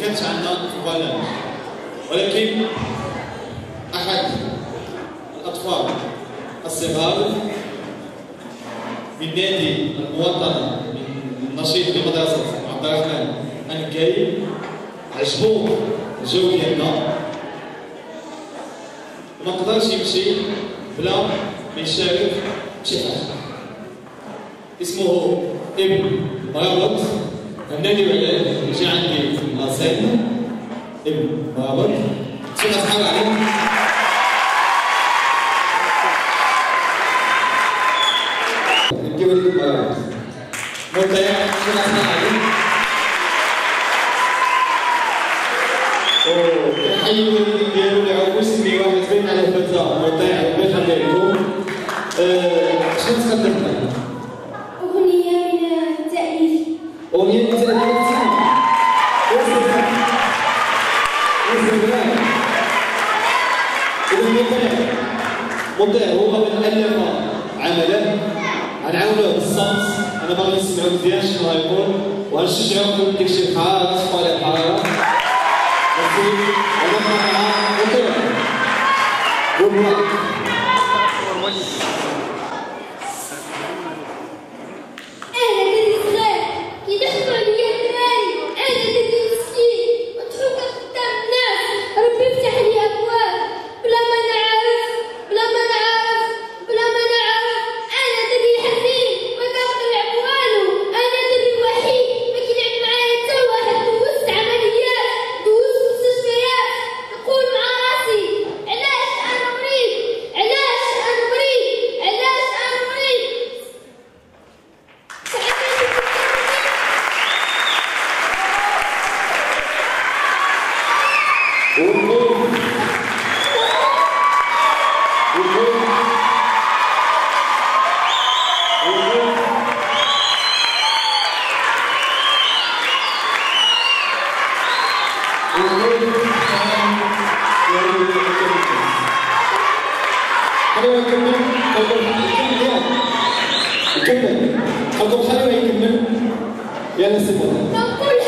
كانش عندنا ولد ولكن أحد الأطفال الصغار من نادي الموطن النشيط في مدرسة عبد الرحمن الكريم عجبو الجو ديالنا وما قدرش يمشي بلا ما يشارك شي حاجة اسمه ابن مرابط النادي وعلاه يجي عندنا Eben, Robert. Xin đặt hai bạn. Một bé, xin đặt hai bạn مطيع هو من ألف عملا غنعاونوه بالصمت أنا باغي نسمعو مزيان شنو غيقول وغنشجعوكم ديك الشي الحارة تبقى على 있겠네요. 있겠네. 작업 사료가 있겠네. 미안했습니다.